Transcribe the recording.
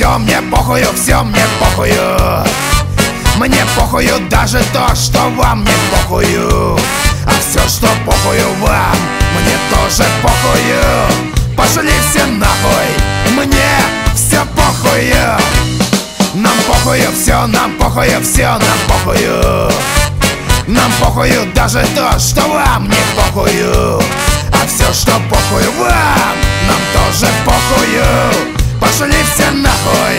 все мне похую, все мне похую. Мне похую даже то, что вам не похую. А все, что похую вам, мне тоже похую. Пошли все нахуй, мне все похую. Нам похую все, нам похую все, нам похую. Нам похую даже то, что вам не похую. А все, что похую вам, нам тоже похую Пошли все нахуй